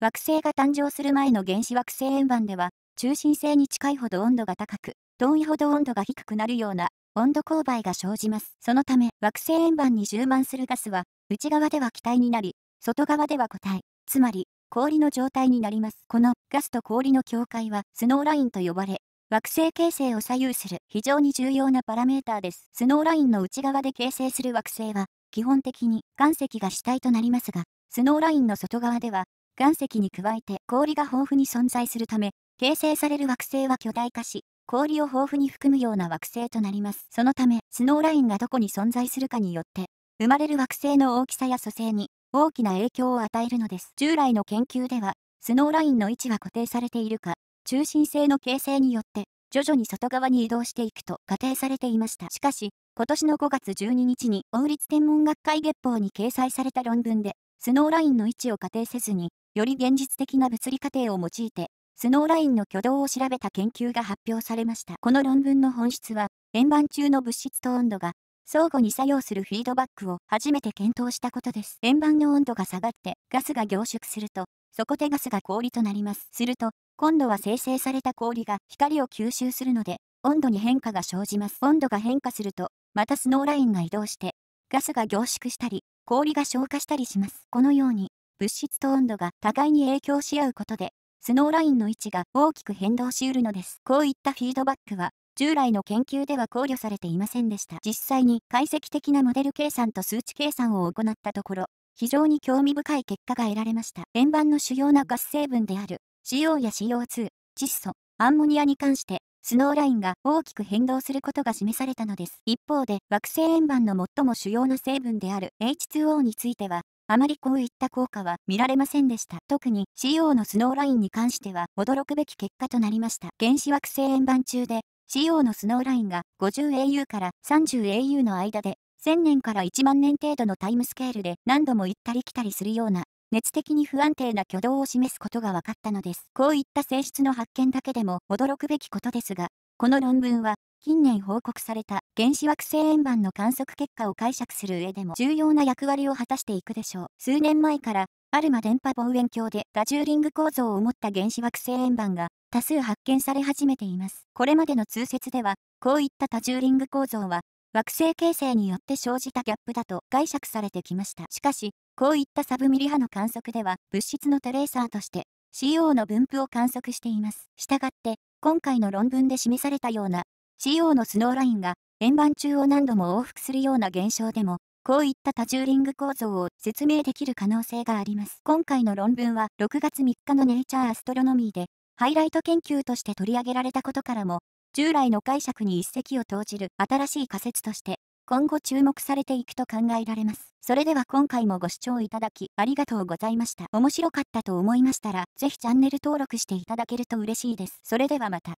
惑星が誕生する前の原子惑星円盤では、中心星に近いほど温度が高く、遠いほど温度が低くなるような温度勾配が生じます。そのため、惑星円盤に充満するガスは、内側では気体になり、外側では固体、つまり、氷の状態になります。このガスと氷の境界はスノーラインと呼ばれ、惑星形成を左右する非常に重要なパラメーターです。スノーラインの内側で形成する惑星は、基本的に岩石が主体となりますが、スノーラインの外側では、岩石に加えて氷が豊富に存在するため、形成される惑星は巨大化し、氷を豊富に含むような惑星となります。そのため、スノーラインがどこに存在するかによって、生まれる惑星の大きさや組成に大きな影響を与えるのです。従来の研究では、スノーラインの位置は固定されているか、中心性の形成によって、徐々に外側に移動していくと仮定されていました。しかし、今年の5月12日に、王立天文学会月報に掲載された論文で、スノーラインの位置を仮定せずに、より現実的な物理過程を用いて、スノーラインの挙動を調べた研究が発表されました。この論文の本質は、円盤中の物質と温度が相互に作用するフィードバックを初めて検討したことです。円盤の温度が下がってガスが凝縮すると、そこでガスが氷となります。すると、今度は生成された氷が光を吸収するので、温度に変化が生じます。温度が変化すると、またスノーラインが移動して、ガスが凝縮したり、氷が消化したりします。このように、物質と温度が互いに影響し合うことで、スノーラインの位置が大きく変動しうるのです。こういったフィードバックは、従来の研究では考慮されていませんでした。実際に解析的なモデル計算と数値計算を行ったところ、非常に興味深い結果が得られました。円盤の主要なガス成分である CO や CO2、窒素、アンモニアに関して、スノーラインが大きく変動することが示されたのです。一方で、惑星円盤の最も主要な成分である H2O については、あまりこういった効果は見られませんでした。特に CO のスノーラインに関しては驚くべき結果となりました。原子惑星円盤中で CO のスノーラインが 50au から 30au の間で1000年から1万年程度のタイムスケールで何度も行ったり来たりするような熱的に不安定な挙動を示すことが分かったのです。こういった性質の発見だけでも驚くべきことですが、この論文は近年報告された原子惑星円盤の観測結果を解釈する上でも重要な役割を果たしていくでしょう。数年前から、アルマ電波望遠鏡で多重リング構造を持った原子惑星円盤が多数発見され始めています。これまでの通説では、こういった多重リング構造は、惑星形成によって生じたギャップだと解釈されてきました。しかし、こういったサブミリ波の観測では、物質のトレーサーとして CO の分布を観測しています。したがって、今回の論文で示されたような CO のスノーラインが円盤中を何度も往復するような現象でも、こういった多重リング構造を説明できる可能性があります。今回の論文は6月3日のネイチャーアストロノミーで、ハイライト研究として取り上げられたことからも、従来の解釈に一石を投じる新しい仮説として、今後注目されていくと考えられます。それでは今回もご視聴いただきありがとうございました。面白かったと思いましたら、ぜひチャンネル登録していただけると嬉しいです。それではまた。